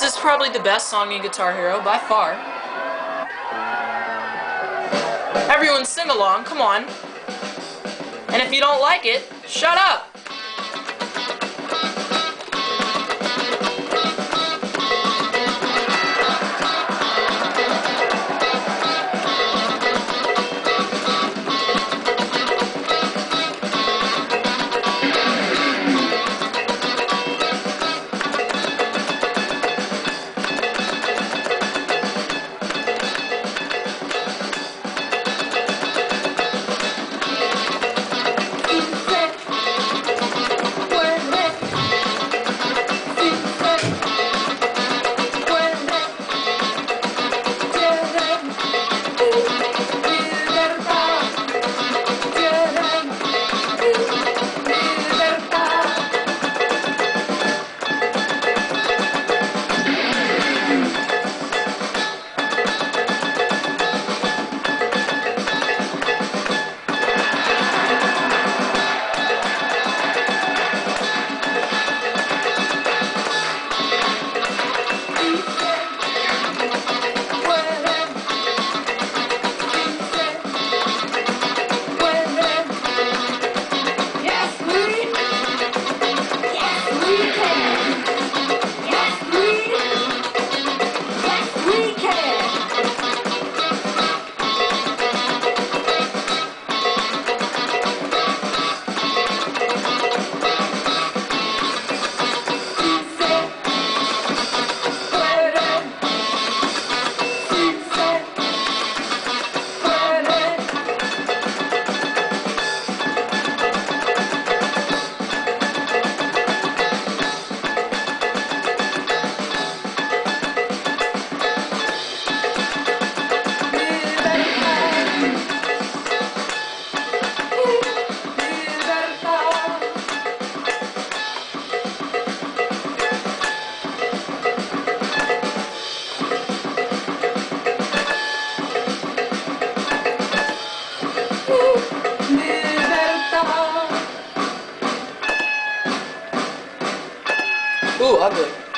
This is probably the best song in Guitar Hero, by far. Everyone sing along, come on. And if you don't like it, shut up! Bu abi.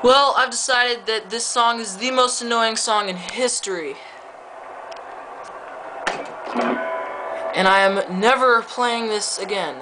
Well, I've decided that this song is the most annoying song in history. And I am never playing this again.